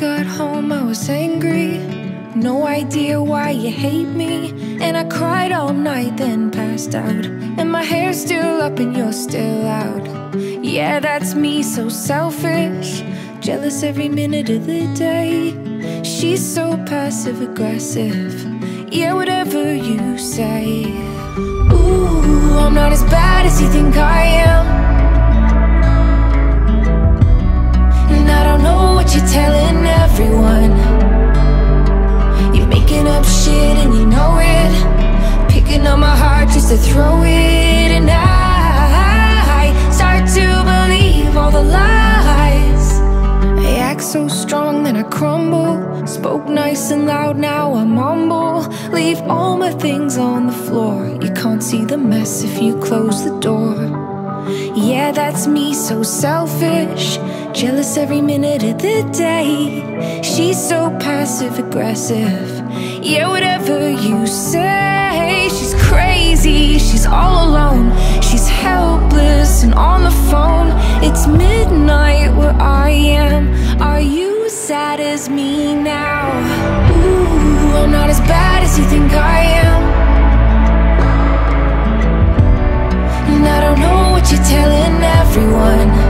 got home, I was angry. No idea why you hate me. And I cried all night, then passed out. And my hair's still up, and you're still out. Yeah, that's me, so selfish. Jealous every minute of the day. She's so passive aggressive. Yeah, whatever you say. Ooh, I'm not as bad as you think I am. Nice and loud, now I mumble. Leave all my things on the floor. You can't see the mess if you close the door. Yeah, that's me, so selfish. Jealous every minute of the day. She's so passive aggressive. Yeah, whatever you say. She's crazy, she's all alone. She's helpless and on the phone. It's midnight where I am. Are you sad as me now? I'm not as bad as you think I am. And I don't know what you're telling everyone.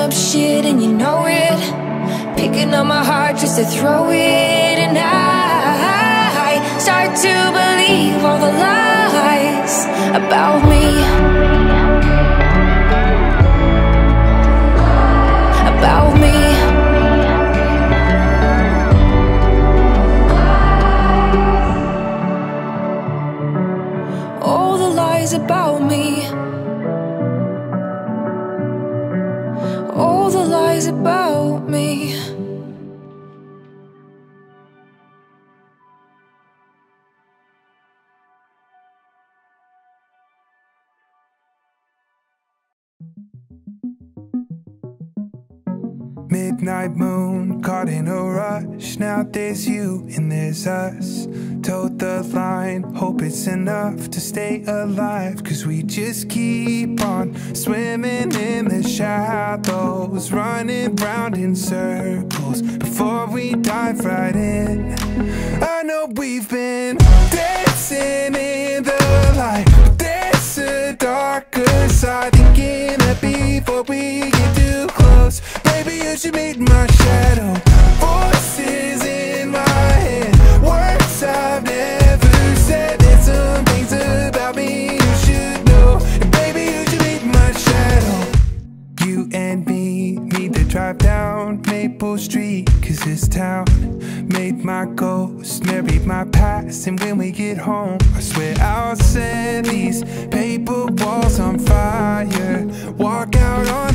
Up shit and you know it. Picking up my heart just to throw it. And I start to believe all the lies about me. About me. all the lies about me. All Midnight moon caught in a rush. Now there's you and there's us. Told the line, hope it's enough to stay alive. Cause we just keep on swimming in the shadows, running round in circles before we dive right in. Maple Street Cause this town made my ghost Marry my past And when we get home I swear I'll set these paper walls on fire. Walk out on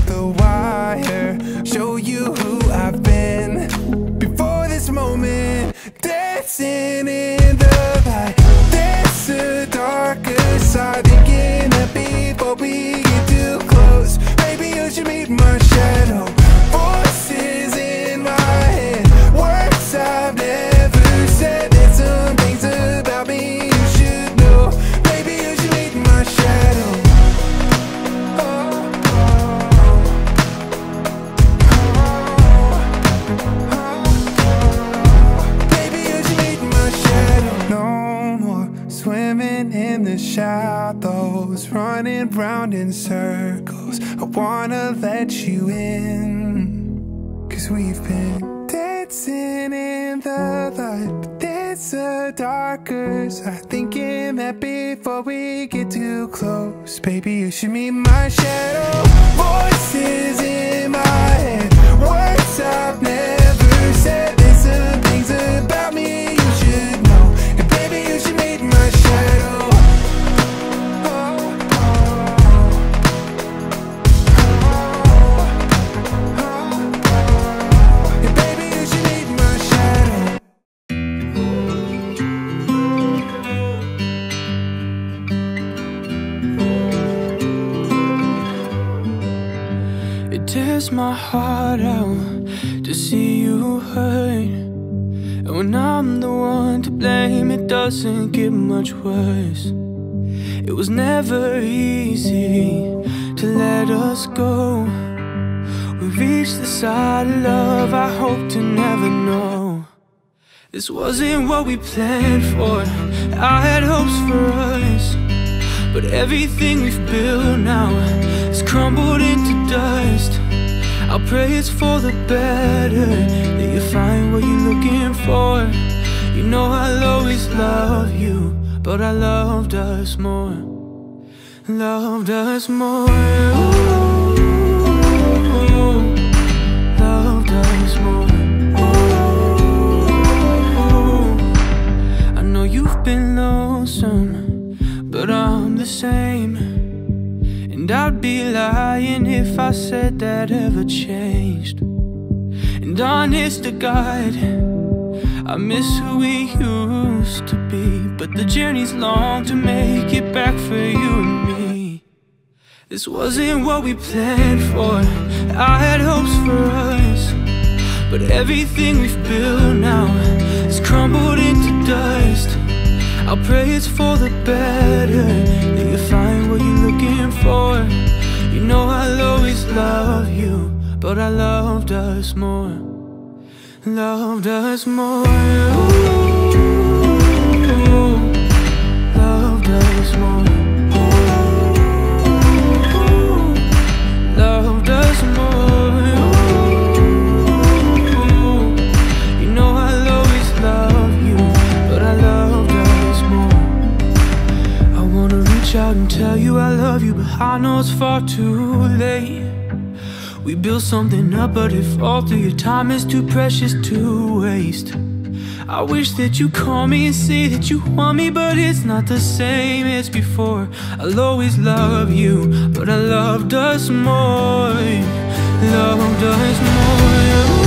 in the shadows, running round in circles. I wanna let you in, cause we've been dancing in the light. But there's a darker side, thinking that before we get too close, baby, you should meet my shadow. My heart out to see you hurt. And when I'm the one to blame, it doesn't get much worse. It was never easy to let us go. We reached the side of love I hope to never know. This wasn't what we planned for. I had hopes for us. But everything we've built now has crumbled into dust. I pray it's for the better that you find what you're looking for. You know I'll always love you, but I loved us more. Loved us more. Ooh, I'd be lying if I said that ever changed. And honest to God, I miss who we used to be. But the journey's long to make it back for you and me. This wasn't what we planned for. I had hopes for us. But everything we've built now has crumbled into dust. I pray it's for the better that you find what you're looking for. But I loved us more. Loved us more. Ooh, loved us more. Loved us more. You know I'll always love you, but I loved us more. I wanna reach out and tell you I love you, but I know it's far too late. We built something up, but if all through your time is too precious to waste. I wish that you call me and say that you want me, but it's not the same as before. I'll always love you, but I loved us more. Loved us more.